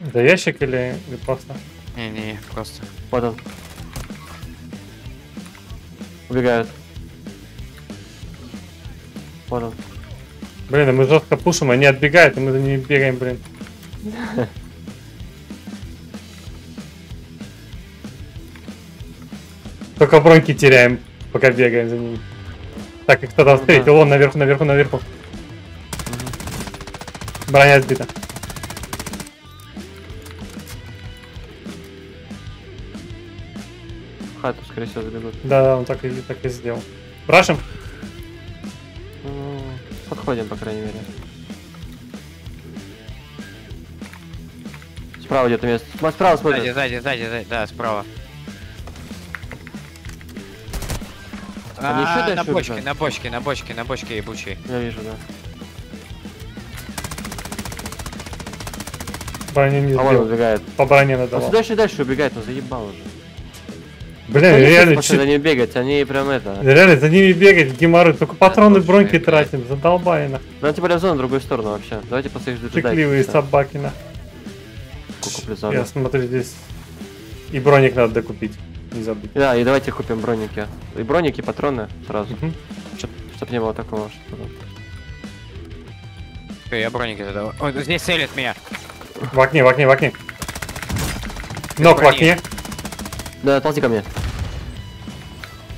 Это ящик или, или просто? Не-не, просто. Вот он. Убегают. Вот он. Блин, а мы жестко пушим, они отбегают, и мы за ними бегаем, блин. Только броньки теряем, пока бегаем за ними. Так, их кто-то встретил, он наверху, наверху, наверху. Броня сбита. Хату, скорее всего, забегут. Да, да, он так и, так и сделал. Рашим? Ну, подходим, по крайней мере. Справа где-то место. Справа Сзади, смотрит. сзади, сзади, сзади, да, справа. Они А, на бочке, на бочке, на бочке, на бочке ебучей. Я вижу, да. Броню не А он убегает. По броне Он надавал. все дальше и дальше убегает, он заебал уже. Блин, Конечно, реально, чё- за ним бегать, они прям это. реально за ними бегать, геморрой. Только патроны броньки тратим, задолбаено. Ну, типа в зону в другую сторону вообще. Давайте после их Чекливые собаки, на. Я смотрю здесь. И броник надо докупить. Не забудь. Да, и давайте купим броники. И броники, и патроны сразу. Мгм. Чтоб, чтоб не было такого, что там. Всё, Я броники задал. Ой, здесь целит меня. В окне, в окне, в окне. Ног в окне. Да, ползи ко мне.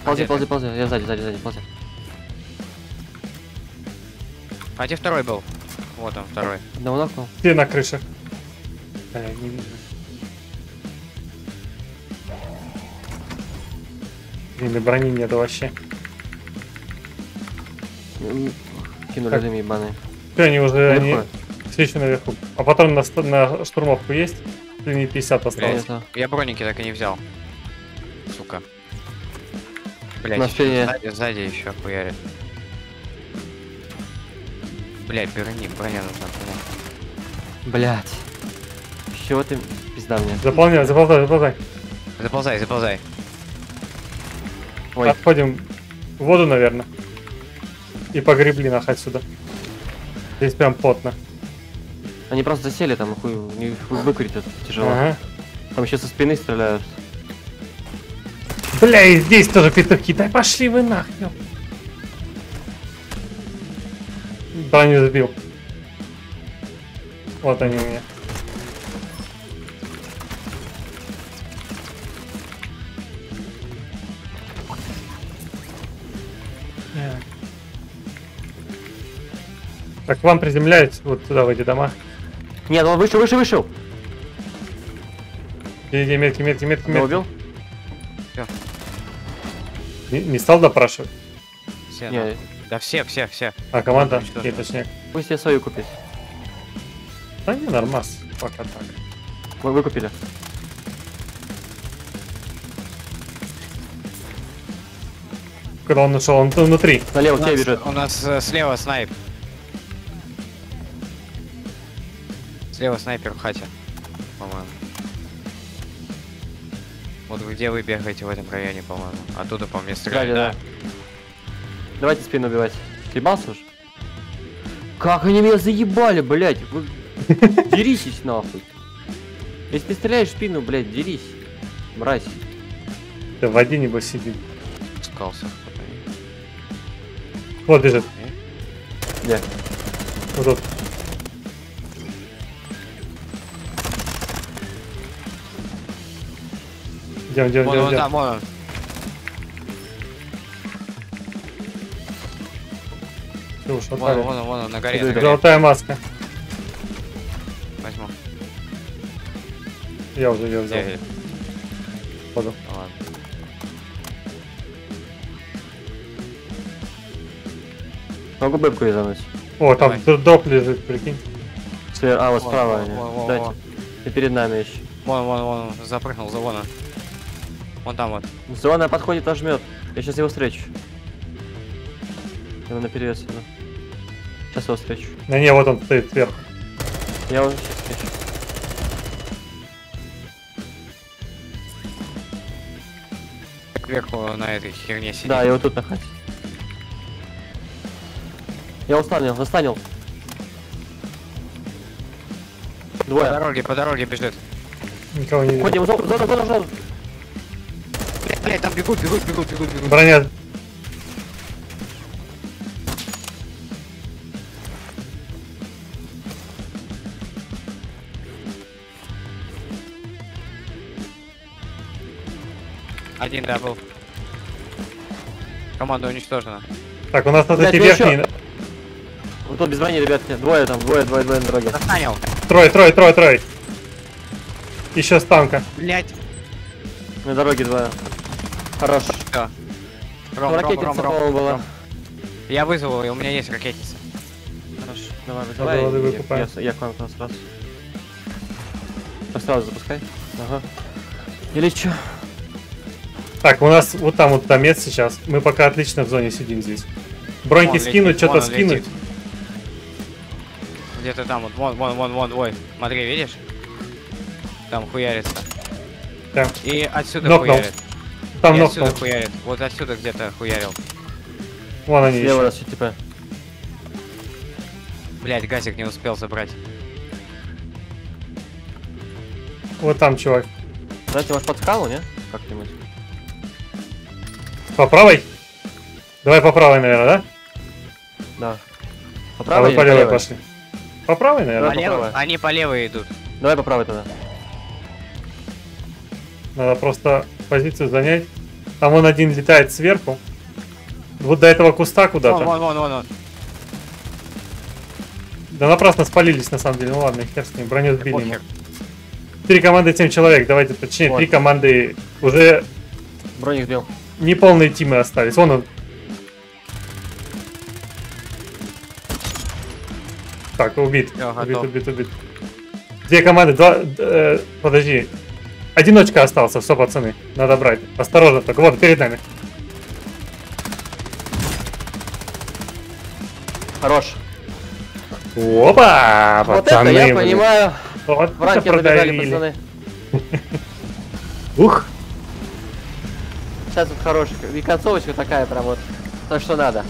Ползи, ползи, ползи. Я сзади, сзади, сзади, ползи. А где второй был? Вот он, второй. Одного нокнул. Где на крыше? Бля, не вижу. Блин, да брони нету вообще. Кинули дым ебаный. Все, они уже, они Наверху? все еще наверху. А потом на, на штурмовку есть? Или не 50 осталось? Это- Я броники так и не взял. Сука. Блять, На спине. сзади, сзади еще хуярит. Блять, брони, броня нужна. броня. Блять. Чего ты пизда мне? Заполняй, заполняй, заполняй. Заползай, заползай. Ой, Отходим в воду, наверное. И погребли нах отсюда. Здесь прям потно. они просто засели там, хуй, не выкурить это тяжело. Ага. Там еще со спины стреляют. Бля, и здесь тоже петухи. Да пошли вы нахрен. Броню сбил. Вот они у меня. Так, к вам приземляются вот туда, в эти дома. Нет, он вышел, вышел, вышел. Иди, метки, метки, метки, метки. убил? Не, не стал допрашивать? Все, Не, нахуй. Да все, все, все. А, команда, и точнее. пусть себе свою купить. Да не, нормас, пока так. Мы выкупили. Когда он ушел, он внутри. Налево У к тебе нас, бежит. у нас э, слева снайп. Слева снайпер в хате, Вот вы- где вы бегаете в этом районе, по-моему. Оттуда по мне стреляли, да. да. Давайте спину убивать. Съебался уж? Как они меня заебали, блядь? Вы дерись нахуй. Если ты стреляешь в спину, блядь, дерись. Мразь. Да в воде небось сидит. Спускался. Вот бежит. Где? Вот тут. Идем, идем, Вон, идем, вон там, вон он. Всё, уж Вон, он, вон, он, вон он, на горе, на горе. Золотая маска. Возьму. Я уже ее взял. Походу. Ладно. Могу бэбку резануть. О, там Давай. д- дроп лежит, прикинь. Свер... А, вот Вон, справа вон, они. вон, вон, Дайте. вон. И перед нами еще. Вон, вон, вон, он запрыгнул, за вон он. Вон там вот. Зона подходит, нажмет. Я сейчас его встречу. Его наперед сюда. Сейчас его встречу. Да не, вот он стоит сверху. Я его сейчас встречу. Кверху на этой херне сидит. Да, я его тут на хате. Я устанил, застанил. По Двое. дороге, по дороге бежит. Никого не видно. Ходим, зона, зона, зона, зона. Блядь, там бегут, бегут, бегут, бегут, бегут. Броня. Один, да, был. Команда уничтожена. Так, у нас надо Блядь, эти ещё. верхние. Вот тут без брони, ребятки. Двое там, двое, двое, двое на дороге. Застанил. Трое, трое, трое, трое. Еще с танка. Блядь. На дороге двое. Хорош. Ром, Ром, ракетница, Ром, Ром, по-моему, была. Ром. Я вызвал, и у меня есть ракетница. Хорош. Давай, Надо давай. воды я- выкупаем. Я, я к вам сразу. Сразу запускай. Ага. Или чё? Так, у нас вот там вот тамец сейчас. Мы пока отлично в зоне сидим здесь. Броньки Вон скинуть, что-то скинуть. Где-то там, вот, вон, вон, вон, вон, ой, смотри, видишь? Там хуярится. Так, И отсюда Нокнул. хуярит. Там и отсюда хуярит. Вот отсюда где-то хуярил. Вон они Слева еще. раз типа. Блять, газик не успел забрать. Вот там чувак. Знаете, может под скалу, не? Как-нибудь. По правой? Давай по правой, наверное, да? Да. По а правой вы или по левой левой? пошли. По правой, наверное. по левой? Они по левой идут. Давай по правой тогда. Надо просто позицию занять. Там он один летает сверху. Вот до этого куста Вон, куда-то. вон, вон, вон, он. Да напрасно спалились на самом деле. Ну ладно, хер с ним. Броню сбили. ему. Три команды, 7 человек. Давайте, точнее, Вот. три команды. Уже Броник сбил. неполные тимы остались. Вон он. Так, убит. Всё, убит, готов. убит, убит. Две команды, два... э, подожди. Одиночка остался, все, пацаны. Надо брать. Осторожно только. Вот, перед нами. Хорош. Опа! вот пацаны, это я блин. понимаю. Вот В ранке это набежали, продавили. пацаны. Ух! Сейчас вот хорошая. И концовочка такая прям вот. То, что надо.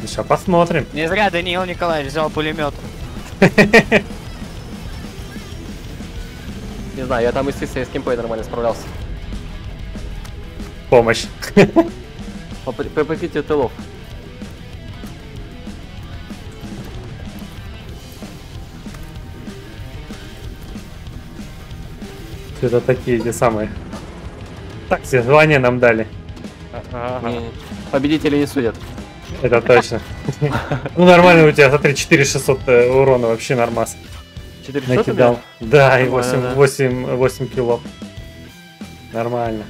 Сейчас посмотрим. Не зря Даниил Николаевич взял пулемет. Не знаю, я там и с Исой, и с Кимпой нормально справлялся. Помощь. По, при- по прикрытию тылов. Это такие эти самые. Так, все звания нам дали. Не, победители не судят. Это точно. Ну нормально у тебя, смотри, 4600 э, урона, вообще нормас. 400 Накидал. Да, и Нормально, 8, да. 8, 8 кило. Нормально.